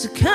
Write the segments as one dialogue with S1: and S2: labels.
S1: to come.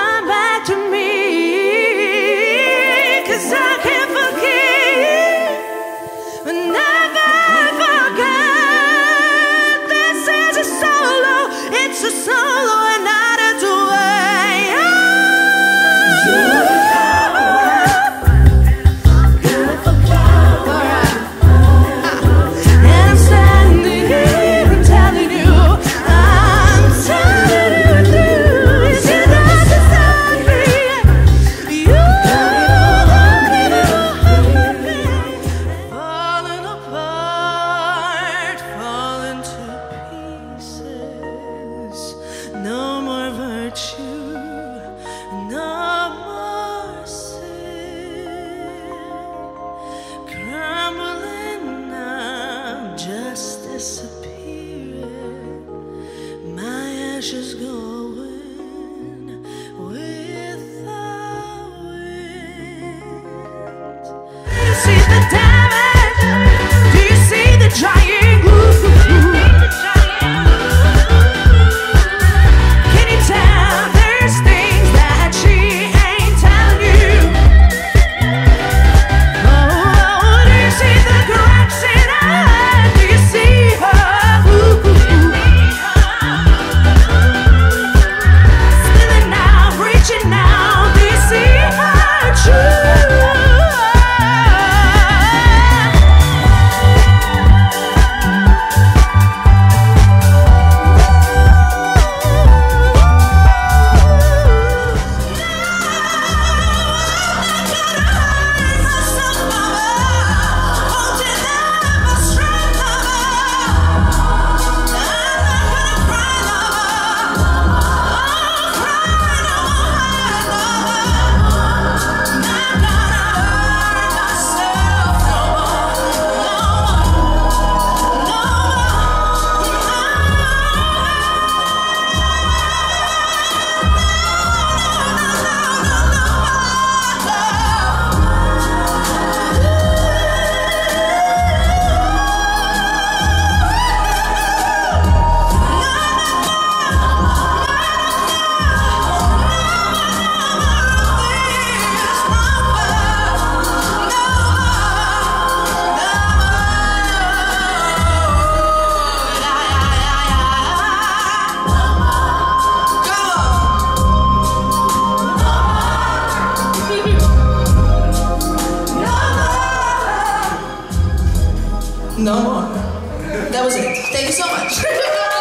S1: No more. That was it. Thank you so much.